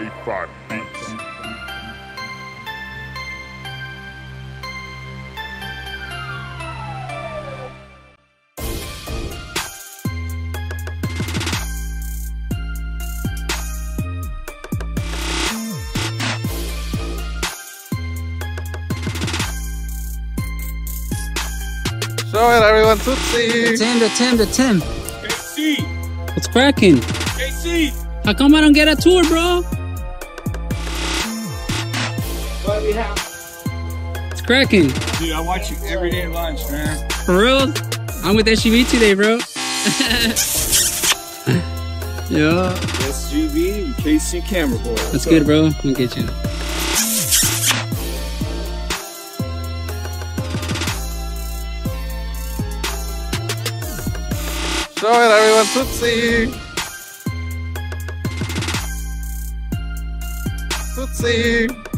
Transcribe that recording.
A5 Beats. Show it, everyone. Tootsie. Tim, the Tim, the Tim. KC, What's cracking? KC. How come I don't get a tour, bro? We have? It's cracking. Dude, I watch you every day at lunch, man. For real? I'm with SUV today, bro. yeah. SGV, KC camera boy. That's good, bro. I'm gonna get you. Show it, everyone. Tootsie. Tootsie.